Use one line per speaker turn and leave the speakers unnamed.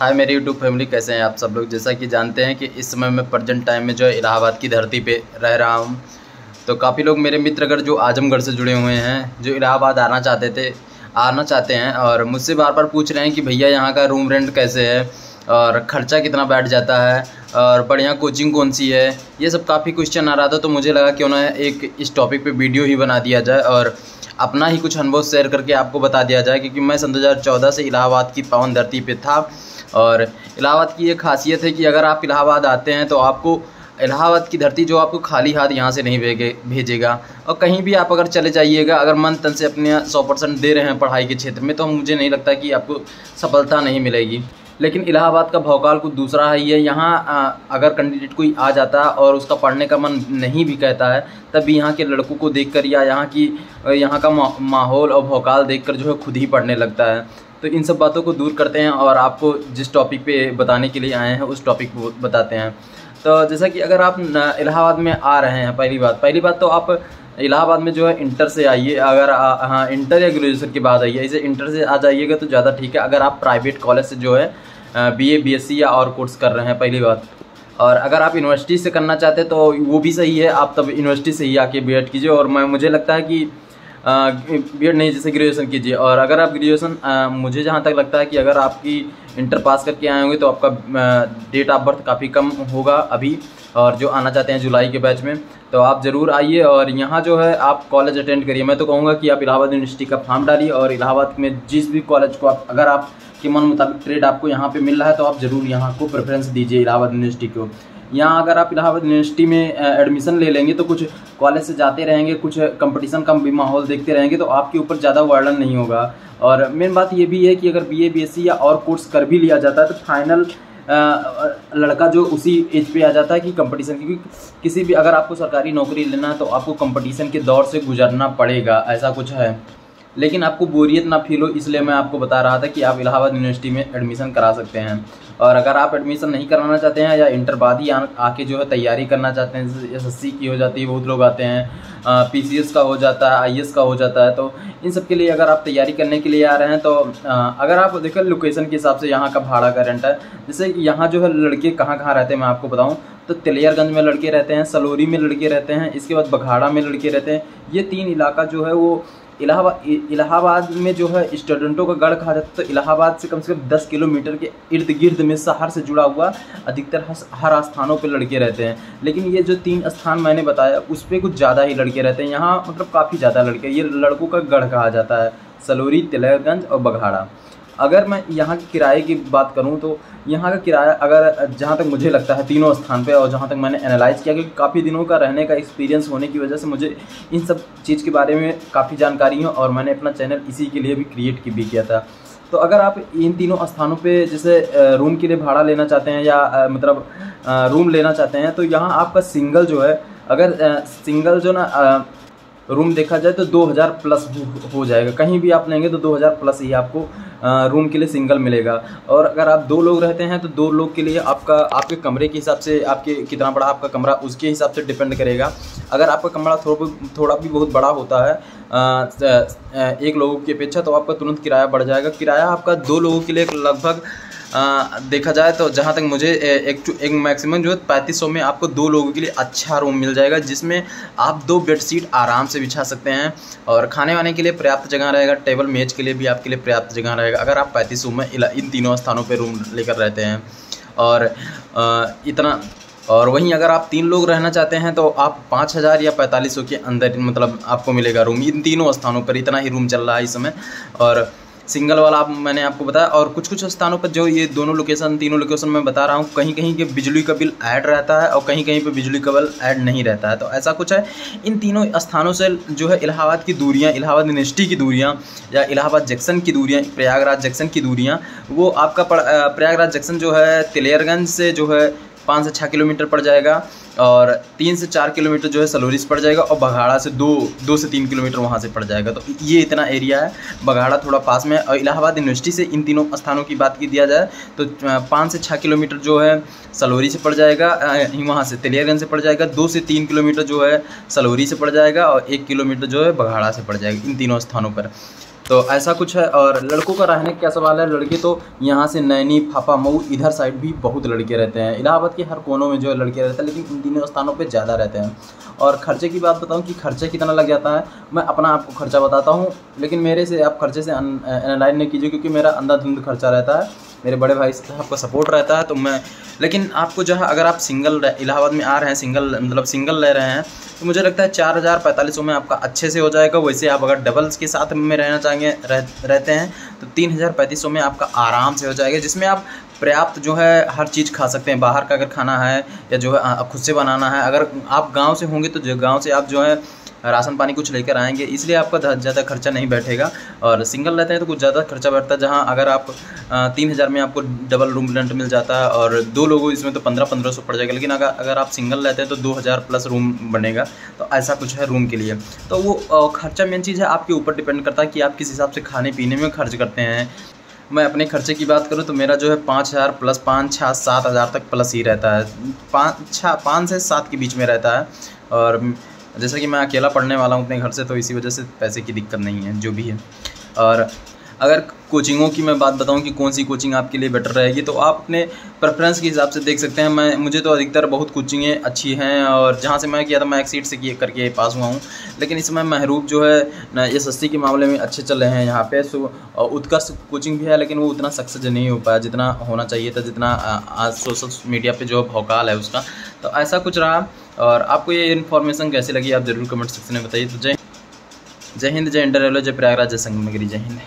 हाय मेरी YouTube family, कैसे हैं आप सब लोग? जैसा कि जानते हैं कि इस समय मैं प्रजेंट टाइम में जो है इलाहाबाद की धरती पे रह रहा हूँ। तो काफ़ी लोग मेरे मित्रगढ़ जो आजमगढ़ से जुड़े हुए हैं, जो इलाहाबाद आना चाहते थे, आना चाहते हैं और मुझसे बार बार पूछ रहे हैं कि भैया यहाँ का रूम रेंट कैसे है और ख़र्चा कितना बैठ जाता है और बढ़िया कोचिंग कौन सी है? ये सब काफ़ी क्वेश्चन आ रहा था तो मुझे लगा क्यों ना एक इस टॉपिक पे वीडियो ही बना दिया जाए और अपना ही कुछ अनुभव शेयर करके आपको बता दिया जाए, क्योंकि मैं सन दो हज़ार चौदह से इलाहाबाद की पावन धरती पे था। और इलाहाबाद की ये खासियत है कि अगर आप इलाहाबाद आते हैं तो आपको इलाहाबाद की धरती जो आपको खाली हाथ यहाँ से नहीं भेजे, भेजेगा। और कहीं भी आप अगर चले जाइएगा, अगर मन तन से अपने सौ परसेंट दे रहे हैं पढ़ाई के क्षेत्र में तो मुझे नहीं लगता कि आपको सफलता नहीं मिलेगी। लेकिन इलाहाबाद का भौकाल कुछ दूसरा है ये यहाँ अगर कैंडिडेट कोई आ जाता और उसका पढ़ने का मन नहीं भी कहता है तब भी यहाँ के लड़कों को देखकर या यहाँ की, यहाँ का माहौल और भौकाल देखकर जो है खुद ही पढ़ने लगता है। तो इन सब बातों को दूर करते हैं और आपको जिस टॉपिक पे बताने के लिए आए हैं, उस टॉपिक को बताते हैं। तो जैसा कि अगर आप इलाहाबाद में आ रहे हैं, पहली बात पहली बात तो आप इलाहाबाद में जो है इंटर से आइए। अगर हाँ इंटर या ग्रेजुएशन के बाद आइए, इसे इंटर से आ जाइएगा तो ज़्यादा ठीक है। अगर आप प्राइवेट कॉलेज से जो है B A B S C या और कोर्स कर रहे हैं, पहली बात। और अगर आप यूनिवर्सिटी से करना चाहते हैं तो वो भी सही है। आप तब यूनिवर्सिटी से ही आके बी कीजिए। और मैं, मुझे लगता है कि बी नहीं, जैसे ग्रेजुएशन कीजिए। और अगर आप ग्रेजुएशन मुझे जहाँ तक लगता है कि अगर आपकी इंटर पास करके आए होंगे तो आपका डेट ऑफ़ बर्थ काफ़ी कम होगा अभी, और जो आना चाहते हैं जुलाई के बैच में। तो आप ज़रूर आइए, और यहाँ जो है, आप कॉलेज अटेंड करिए। मैं तो कहूँगा कि आप इलाहाबाद यूनिवर्सिटी का फॉर्म डालिए, और इलाहाबाद में जिस भी कॉलेज को आप, अगर आप के मन मुताबिक ट्रेड आपको यहाँ पे मिल रहा है तो आप ज़रूर यहाँ को प्रेफरेंस दीजिए इलाहाबाद यूनिवर्सिटी को। यहाँ अगर आप इलाहाबाद यूनिवर्सिटी में एडमिशन ले लेंगे तो कुछ कॉलेज से जाते रहेंगे, कुछ कंपटीशन का भी माहौल देखते रहेंगे तो आपके ऊपर ज़्यादा वर्डन नहीं होगा। और मेन बात ये भी है कि अगर B A B S C या और कोर्स कर भी लिया जाता है तो फाइनल लड़का जो उसी एज पे आ जाता है कि कंपटीशन क्योंकि किसी भी, अगर आपको सरकारी नौकरी लेना है तो आपको कंपटीशन के दौर से गुजरना पड़ेगा, ऐसा कुछ है। लेकिन आपको बोरियत ना फील हो, इसलिए मैं आपको बता रहा था कि आप इलाहाबाद यूनिवर्सिटी में एडमिशन करा सकते हैं। और अगर आप एडमिशन नहीं कराना चाहते हैं या इंटर बाद ही आके जो है तैयारी करना चाहते हैं एस एस की हो जाती है, बहुत लोग आते हैं पी सी एस का हो जाता है आई एस का हो जाता है तो इन सब के लिए अगर आप तैयारी करने के लिए आ रहे हैं तो अगर आप देखें लोकेशन के हिसाब से यहाँ का भाड़ा का रेंट है, जैसे यहाँ जो है लड़के कहाँ कहाँ रहते हैं, मैं आपको बताऊँ तो तिलियरगंज में लड़के रहते हैं, सलोरी में लड़के रहते हैं, इसके बाद बघाड़ा में लड़के रहते हैं, ये तीन इलाका जो है वो इलाहाबाद इलाहाबाद में जो है स्टूडेंटों का गढ़ कहा जाता है। तो इलाहाबाद से कम से कम दस किलोमीटर के इर्द गिर्द में शहर से जुड़ा हुआ अधिकतर हर स्थानों पर लड़के रहते हैं। लेकिन ये जो तीन स्थान मैंने बताया, उस पर कुछ ज़्यादा ही लड़के रहते हैं। यहाँ मतलब काफ़ी ज़्यादा लड़के ये लड़कों का गढ़ कहा जाता है। सलोरी तिलकगंज और बघाड़ा अगर मैं यहाँ के किराए की बात करूँ तो यहाँ का किराया अगर जहाँ तक मुझे लगता है तीनों स्थान पे और जहाँ तक मैंने एनालाइज़ किया क्योंकि काफ़ी दिनों का रहने का एक्सपीरियंस होने की वजह से मुझे इन सब चीज़ के बारे में काफ़ी जानकारी है और मैंने अपना चैनल इसी के लिए भी क्रिएट भी किया था। तो अगर आप इन तीनों स्थानों पे जैसे रूम के लिए भाड़ा लेना चाहते हैं या मतलब रूम लेना चाहते हैं तो यहाँ आपका सिंगल जो है, अगर सिंगल जो ना रूम देखा जाए तो 2000 प्लस हो जाएगा। कहीं भी आप लेंगे तो 2000 प्लस ही आपको रूम के लिए सिंगल मिलेगा। और अगर आप दो लोग रहते हैं तो दो लोग के लिए आपका, आपके कमरे के हिसाब से आपके कितना बड़ा आपका कमरा उसके हिसाब से डिपेंड करेगा। अगर आपका कमरा थोड़ा थोड़ा भी बहुत बड़ा होता है एक लोगों की अपेक्षा तो आपका तुरंत किराया बढ़ जाएगा। किराया आपका दो लोगों के लिए लगभग देखा जाए तो जहाँ तक मुझे एक टू एक मैक्सिमम जो है, पैंतीस में आपको दो लोगों के लिए अच्छा रूम मिल जाएगा, जिसमें आप दो बेडशीट आराम से बिछा सकते हैं। और खाने वाने के लिए पर्याप्त जगह रहेगा टेबल मेज के लिए भी आपके लिए पर्याप्त जगह रहेगा, अगर आप पैंतीस में इन तीनों स्थानों पर रूम लेकर रहते हैं। और इतना, और वहीं अगर आप तीन लोग रहना चाहते हैं तो आप पाँच हज़ार या पैंतालीस सौ के अंदर मतलब आपको मिलेगा रूम इन तीनों स्थानों पर इतना ही रूम चल रहा है इस समय। और सिंगल वाला आप मैंने आपको बताया। और कुछ कुछ स्थानों पर जो ये दोनों लोकेशन तीनों लोकेशन मैं बता रहा हूँ कहीं कहीं के बिजली का बिल ऐड रहता है और कहीं कहीं पे बिजली का बिल ऐड नहीं रहता है। तो ऐसा कुछ है। इन तीनों स्थानों से जो है इलाहाबाद की दूरियाँ, इलाहाबाद यूनिवर्सिटी की दूरियाँ या इलाहाबाद जंक्शन की दूरियाँ, प्रयागराज जंक्शन की दूरियाँ, वो आपका प्रयागराज जंक्शन जो है तिलेरगंज से जो है पाँच से छः किलोमीटर पड़ जाएगा और तीन से चार किलोमीटर जो है सलोरी से पड़ जाएगा और बघाड़ा से दो दो से तीन किलोमीटर वहाँ से पड़ जाएगा। तो ये इतना एरिया है। बघाड़ा थोड़ा पास में और इलाहाबाद यूनिवर्सिटी से इन तीनों स्थानों की बात की दिया जाए तो पाँच से छः किलोमीटर जो है सलोरी से पड़ जाएगा वहाँ से तेलियागंज से पड़ जाएगा, दो से तीन किलोमीटर जो है सलोरी से पड़ जाएगा और एक किलोमीटर जो है बघाड़ा से पड़ जाएगा इन तीनों स्थानों पर। तो ऐसा कुछ है और लड़कों का रहने का क्या सवाल है? लड़के तो यहाँ से नैनी, फाफा, मऊ, इधर साइड भी बहुत लड़के रहते हैं। इलाहाबाद के हर कोनों में जो है लड़के रहते हैं, लेकिन इन तीनों स्थानों पर ज़्यादा रहते हैं। और खर्चे की बात बताऊँ कि खर्चा कितना लग जाता है, मैं अपना आपको खर्चा बताता हूँ, लेकिन मेरे से आप खर्चे से एनालाइज नहीं कीजिए, क्योंकि मेरा अंधाधुंध खर्चा रहता है। मेरे बड़े भाई साहब का सपोर्ट रहता है तो मैं, लेकिन आपको जो है, अगर आप सिंगल इलाहाबाद में आ रहे हैं सिंगल मतलब सिंगल ले रहे हैं तो मुझे लगता है चार हज़ार पैंतालीस में आपका अच्छे से हो जाएगा। वैसे आप अगर डबल्स के साथ में रहना चाहेंगे रह, रहते हैं तो तीन हज़ार पैंतीस सौ में आपका आराम से हो जाएगा जिसमें आप पर्याप्त जो है हर चीज़ खा सकते हैं। बाहर का अगर खाना है या जो है खुद से बनाना है अगर आप गाँव से होंगे तो गाँव से आप जो है राशन पानी कुछ लेकर आएँगे, इसलिए आपका ज़्यादा खर्चा नहीं बैठेगा। और सिंगल रहते हैं तो कुछ ज़्यादा खर्चा बैठता है, जहाँ अगर आप तीन हज़ार में आपको डबल रूम रेंट मिल जाता है और दो लोगों, इसमें तो पंद्रह पंद्रह सौ पड़ जाएगा, लेकिन अगर अगर आप सिंगल रहते हैं तो दो हज़ार प्लस रूम बनेगा तो ऐसा कुछ है रूम के लिए। तो वो खर्चा मेन चीज़ है, आपके ऊपर डिपेंड करता है कि आप किस हिसाब से खाने, पीने में खर्च करते हैं। मैं अपने खर्चे की बात करूँ तो मेरा जो है पाँच हज़ार प्लस पाँच, छः, सात हज़ार तक प्लस ही रहता है। पाँच, छः, पाँच से सात के बीच में रहता है। और जैसे कि मैं अकेला पढ़ने वाला हूँ अपने घर से तो इसी वजह से पैसे की दिक्कत नहीं है, जो भी है। और अगर कोचिंगों की मैं बात बताऊँ कि कौन सी कोचिंग आपके लिए बेटर रहेगी तो आप अपने प्रेफरेंस के हिसाब से देख सकते हैं। मैं, मुझे तो अधिकतर बहुत कोचिंगें अच्छी हैं, और जहाँ से मैं किया था, मैं एक सीट से किए, करके पास हुआ हूँ। लेकिन इस समय महरूप जो है, ना एस के मामले में अच्छे चल रहे हैं यहाँ पे। सो उत्कर्ष कोचिंग भी है, लेकिन वो उतना सक्सेस नहीं हो पाया, जितना होना चाहिए था, जितना आज सोशल मीडिया पर जो भौकाल है उसका। तो ऐसा कुछ रहा। और आपको ये इन्फॉर्मेशन कैसी लगी, आप ज़रूर कमेंट सेक्शन में बताइए। तो जय जय हिंद, जय इंटर जय प्रयागराज, जय संगमगिरी। जय हिंद।